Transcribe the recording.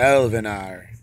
Elvenar.